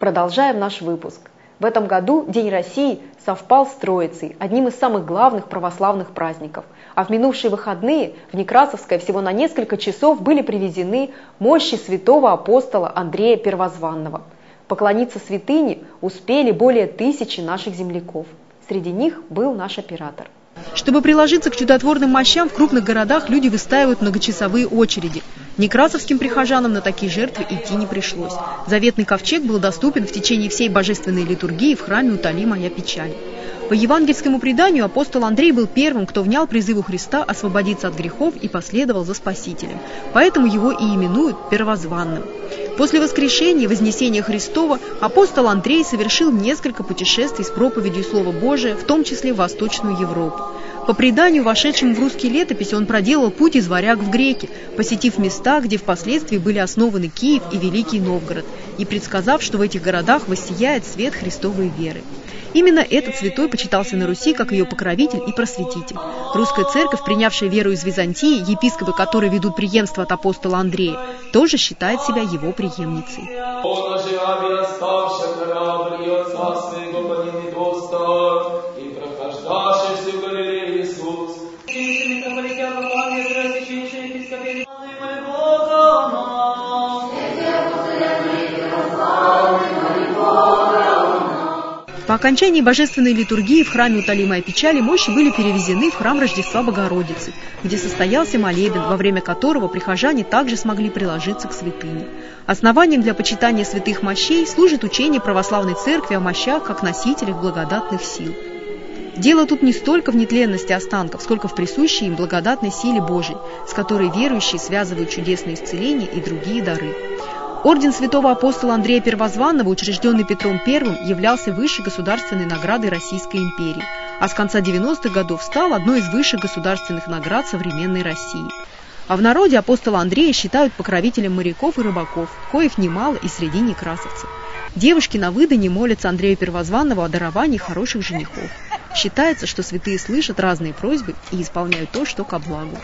Продолжаем наш выпуск. В этом году День России совпал с Троицей, одним из самых главных православных праздников. А в минувшие выходные в Некрасовское всего на несколько часов были привезены мощи святого апостола Андрея Первозванного. Поклониться святыне успели более тысячи наших земляков. Среди них был наш оператор. Чтобы приложиться к чудотворным мощам, в крупных городах люди выстаивают многочасовые очереди. Некрасовским прихожанам на такие жертвы идти не пришлось. Заветный ковчег был доступен в течение всей божественной литургии в храме «Утоли моя печаль». По евангельскому преданию апостол Андрей был первым, кто внял призыву Христа освободиться от грехов и последовал за Спасителем. Поэтому его и именуют первозванным. После воскрешения и вознесения Христова апостол Андрей совершил несколько путешествий с проповедью Слова Божия, в том числе в Восточную Европу. По преданию, вошедшему в русский летопись, он проделал путь из Варяг в Греки, посетив места, где впоследствии были основаны Киев и Великий Новгород, и предсказав, что в этих городах воссияет свет Христовой веры. Именно этот святой почитался на Руси как ее покровитель и просветитель. Русская церковь, принявшая веру из Византии, епископы которой ведут преемство от апостола Андрея, тоже считает себя его преемницей. По окончании божественной литургии в храме Утолимая печали мощи были перевезены в храм Рождества Богородицы, где состоялся молебен, во время которого прихожане также смогли приложиться к святыне. Основанием для почитания святых мощей служит учение православной церкви о мощах как носителях благодатных сил. Дело тут не столько в нетленности останков, сколько в присущей им благодатной силе Божией, с которой верующие связывают чудесные исцеления и другие дары. Орден святого апостола Андрея Первозванного, учрежденный Петром I, являлся высшей государственной наградой Российской империи, а с конца 90-х годов стал одной из высших государственных наград современной России. А в народе апостола Андрея считают покровителем моряков и рыбаков, коих немало и среди некрасовцев. Девушки на выдане молятся Андрею Первозванного о даровании хороших женихов. Считается, что святые слышат разные просьбы и исполняют то, что ко благу.